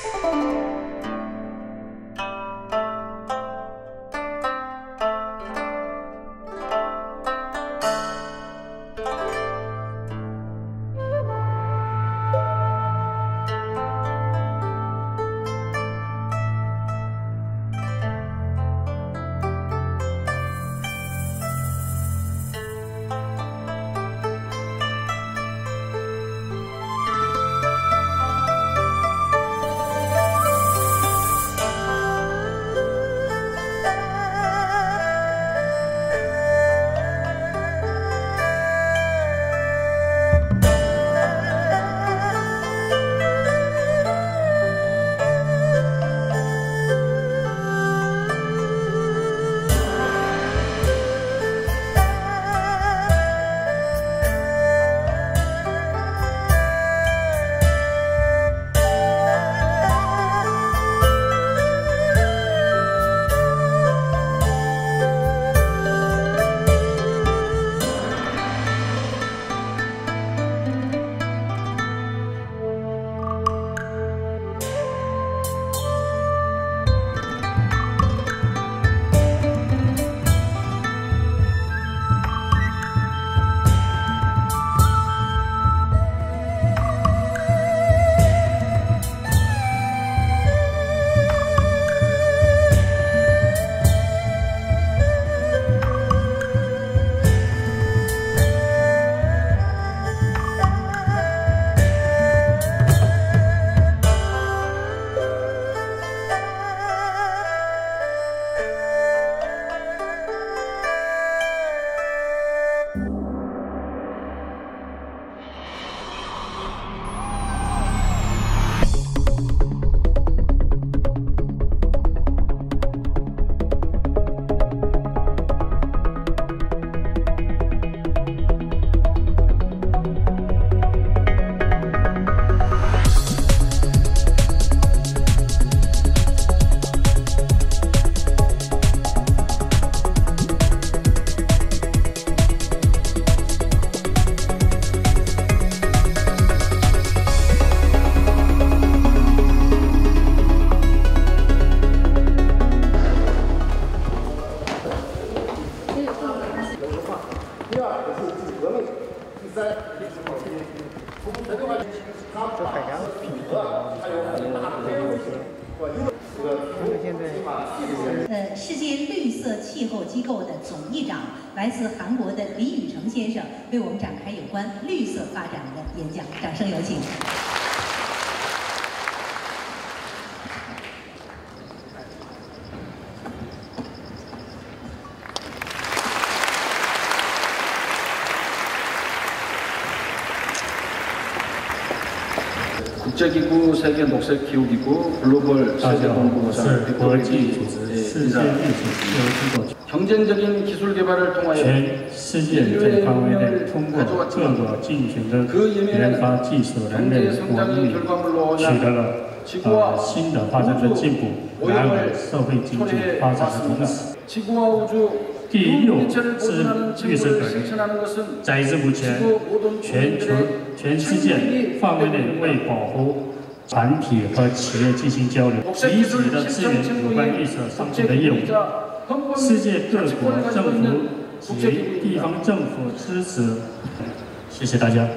Peace. 呃世界绿色气候机构的总议长来自韩国的李宇成先生为我们展开有关绿色发展的演讲掌声有请。 국제기구 세계 녹색 기후기구 글로벌 세계공부장 리포팅 경쟁적인 기술 개발을 통하여 인류의 가져왔지만 그 이면에는 경제 성장의 결과물로 오냐 지구와 우주 오염을 초래해 왔습니다. 지구와 우주 第六是绿色革命，在目前全球全世界范围内为保护团体和企业进行交流，积极的支援有关绿色商品的业务。世界各国政府及地方政府支持，谢谢大家。